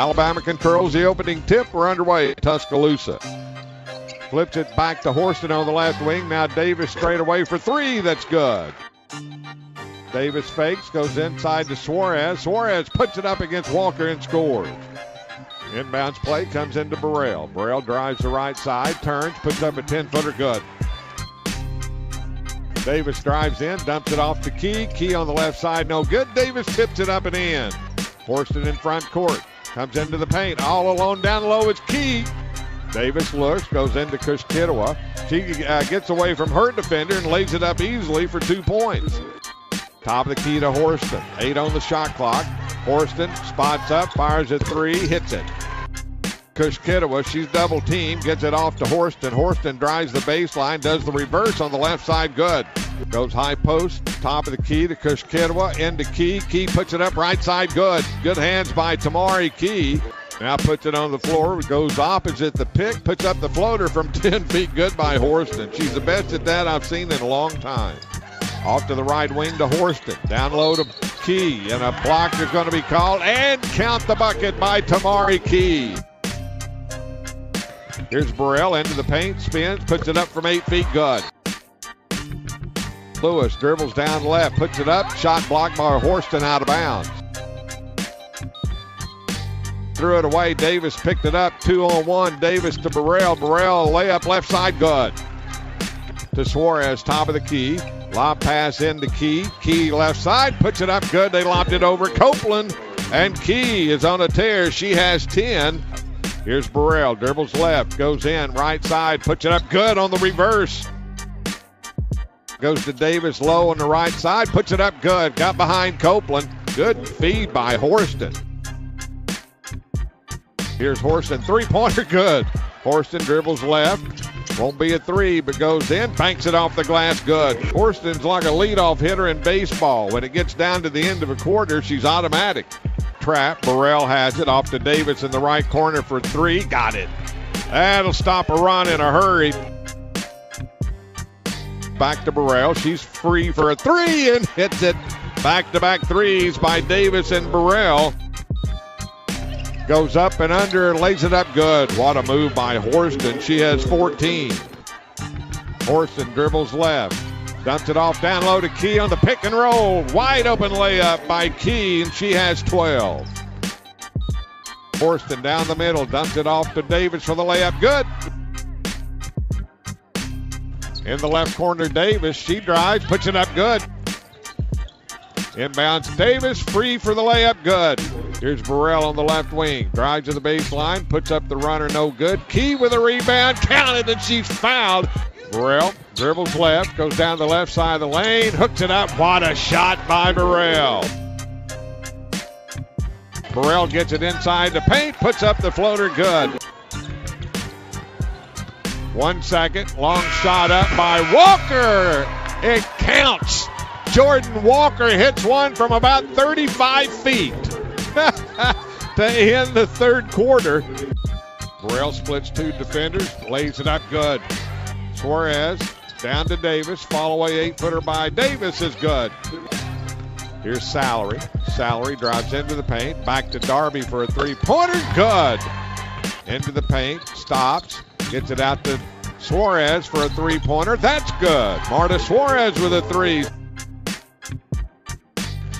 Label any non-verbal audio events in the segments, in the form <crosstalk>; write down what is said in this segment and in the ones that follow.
Alabama controls the opening tip. We're underway. Tuscaloosa. Flips it back to Horston on the left wing. Now Davis straight away for three. That's good. Davis fakes, goes inside to Suarez. Suarez puts it up against Walker and scores. Inbounds play comes into Burrell. Burrell drives the right side, turns, puts up a 10 footer good. Davis drives in, dumps it off to Key. Key on the left side, no good. Davis tips it up and in. Horston in front court. Comes into the paint. All alone down low. It's Key. Davis looks, goes into Kushkituah. She uh, gets away from her defender and lays it up easily for two points. Top of the key to Horston. Eight on the shot clock. Horston spots up, fires a three, hits it. Kushkituah, she's double teamed, gets it off to Horston. Horston drives the baseline, does the reverse on the left side, good. Goes high post, top of the key to Kushkituah, into Key. Key puts it up right side, good. Good hands by Tamari Key. Now puts it on the floor, goes opposite the pick, puts up the floater from <laughs> 10 feet, good by Horston. She's the best at that I've seen in a long time. Off to the right wing to Horston. Down low to Key. And a block is going to be called. And count the bucket by Tamari Key. Here's Burrell into the paint, spins, puts it up from eight feet, good. Lewis dribbles down left, puts it up, shot blocked by Horston out of bounds. Threw it away. Davis picked it up. Two on one. Davis to Burrell. Burrell layup left side. Good. To Suarez, top of the key. Lob pass into Key. Key left side. Puts it up. Good. They lobbed it over. Copeland. And Key is on a tear. She has 10. Here's Burrell. Dribbles left. Goes in. Right side. Puts it up. Good on the reverse. Goes to Davis low on the right side. Puts it up. Good. Got behind Copeland. Good feed by Horston. Here's Horston, three pointer, <laughs> good. Horston dribbles left, won't be a three, but goes in, banks it off the glass, good. Horston's like a leadoff hitter in baseball. When it gets down to the end of a quarter, she's automatic. Trap, Burrell has it off to Davis in the right corner for three, got it. That'll stop a run in a hurry. Back to Burrell, she's free for a three and hits it. Back to back threes by Davis and Burrell. Goes up and under lays it up good. What a move by Horston. She has 14. Horston dribbles left. Dumps it off down low to Key on the pick and roll. Wide open layup by Key, and she has 12. Horston down the middle. Dumps it off to Davis for the layup. Good. In the left corner, Davis. She drives, puts it up good. Inbounds Davis, free for the layup, good. Here's Burrell on the left wing. Drives to the baseline, puts up the runner, no good. Key with a rebound, counted, and she's fouled. Burrell dribbles left, goes down the left side of the lane, hooks it up. What a shot by Burrell. Burrell gets it inside the paint, puts up the floater, good. One second, long shot up by Walker. It counts. Jordan Walker hits one from about 35 feet <laughs> to end the third quarter. Burrell splits two defenders, lays it up good. Suarez down to Davis. Fall away eight footer by Davis is good. Here's Salary. Salary drives into the paint. Back to Darby for a three pointer. Good. Into the paint. Stops. Gets it out to Suarez for a three pointer. That's good. Marta Suarez with a three.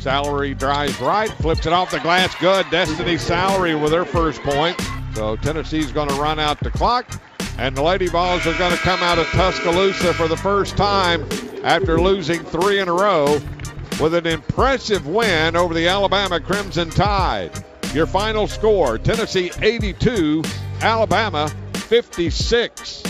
Salary drives right, flips it off the glass. Good. Destiny Salary with her first point. So Tennessee's going to run out the clock. And the Lady Vols are going to come out of Tuscaloosa for the first time after losing three in a row with an impressive win over the Alabama Crimson Tide. Your final score Tennessee 82, Alabama 56.